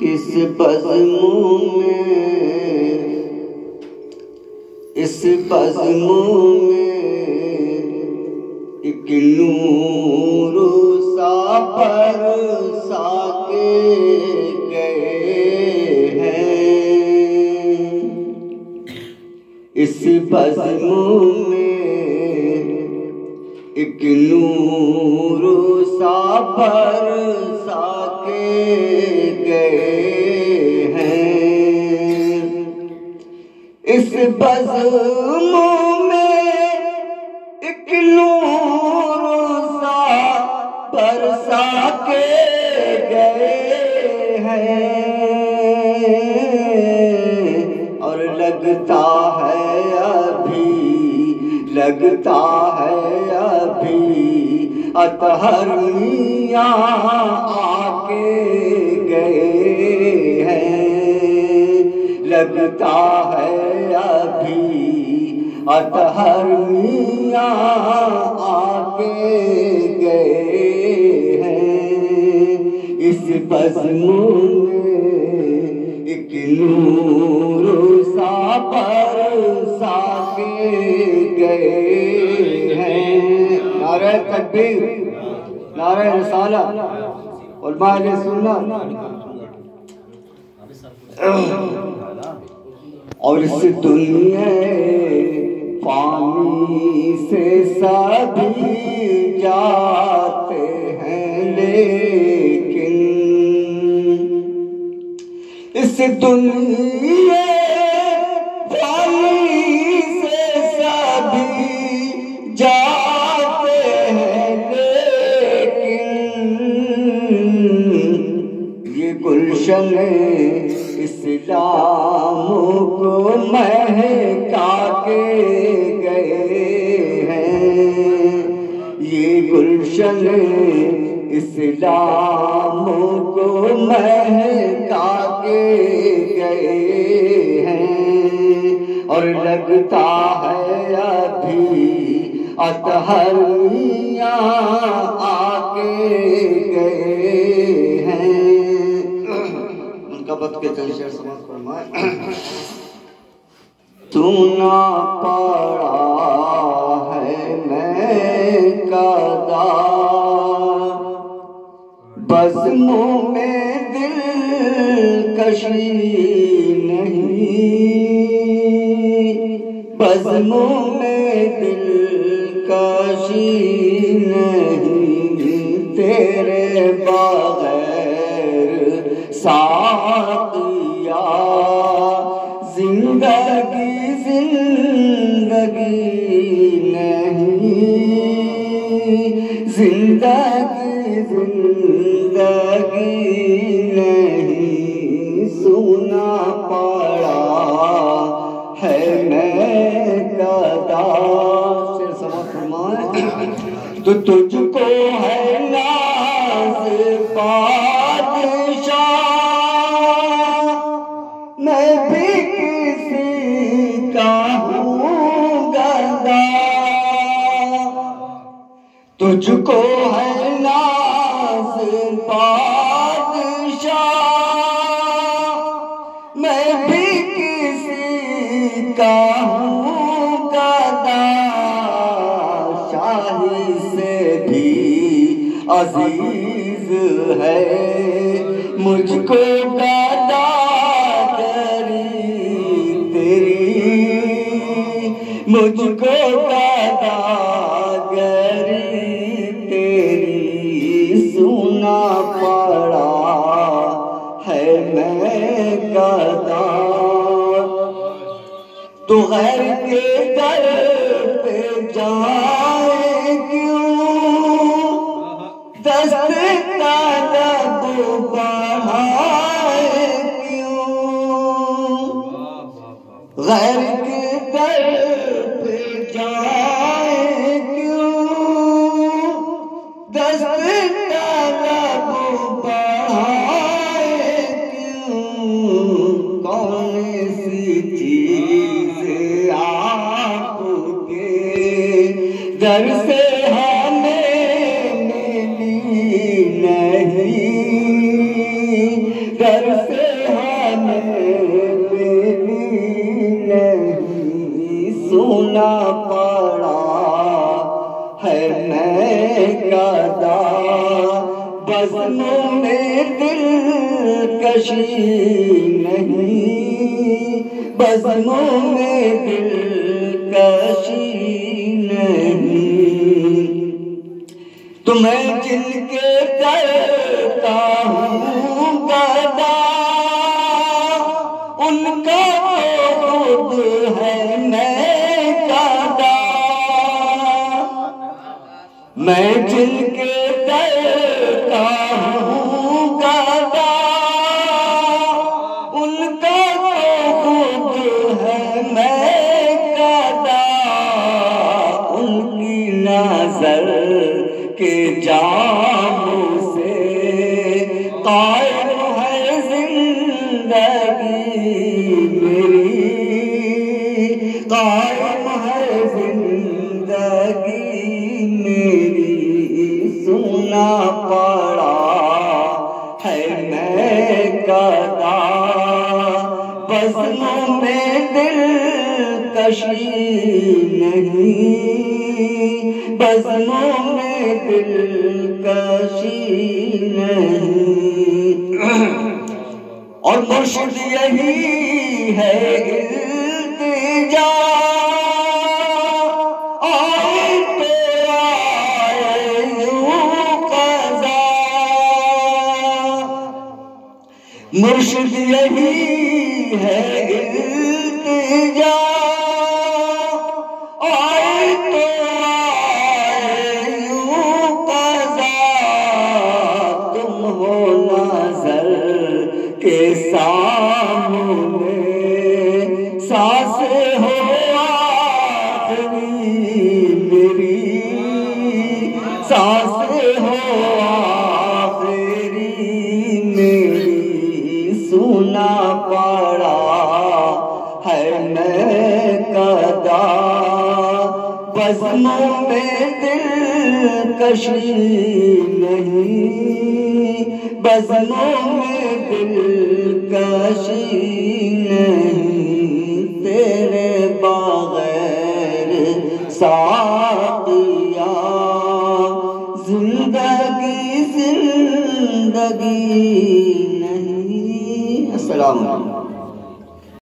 کس بزموں میں، اس بزموں میں ایک نور سا پر سا کے گئے ہیں۔ اس بزموں میں ایک نور سا پر سا کے بزموں میں ایک نور سا پر کے گئے ہیں۔ اور لگتا ہے ابھی، لگتا ہے ابھی، اطہر میاں آ کے گئے ہیں۔ لگتا ہے ابھی اطہر میاں آ کے گئے ہیں۔ اس بزموں میں ایک نور سا پر سا کے گئے ہیں۔ نعرہ تکبیر نعرہ رسالہ، علماء نے سننا اور اس دنیا پانی سے سبھی جاتے ہیں، لیکن اس دنیا پانی سے سبھی جاتے ہیں، لیکن یہ گلشن اسلام کو مہکا کے گئے ہیں۔ یہ گلشن اسلام کو مہکا کے گئے ہیں اور لگتا ہے ابھی اطہر ان کے چل شیر سمجھ فرمائے تو نہ پڑا ہے میں کدا بزموں میں دل کشی نہیں۔ بزموں میں دل کشی نہیں۔ تیرے بغیر زندگی زندگی نہیں سنا پڑا ہے میں گدا شیر سمجھ فرمائے۔ تو تجھ کو ہے ناز بادشاہ تجھ کو ہے ناز بادشاہ۔ میں بھی کسی کا ہوں گدا شاہی سے بھی عزیز ہے۔ مجھ کو گدا گری تیری، مجھ کو میں گدا تو غیر کے در پہ جائے کیوں؟ دست طلب بڑھائے کیوں؟ غیر در سے ہمیں نہیں، در نہیں۔ سنا پڑا ہے میں گدا بزنوں میں دل کشی نہیں۔ بزنوں میں دل کشی تمہیں جن کے کرتا ہوں گدا ان کا خود ہے میں گدا میں جن کے کرتا ہوں گدا ان کا خود ہے میں گدا ان کی نظر کے جاموں سے قائم ہے زندگی میری۔ قائم ہے زندگی میری۔ سنا پا کشی نہیں، بزموں میں دل کشی نہیں۔ اور مرشد یہی ہے التجا۔ مرشد یہی ہے میں دل کشی نہیں بزموں میں دل کشی نہیں۔ ساتیا۔ زندگی زندگی۔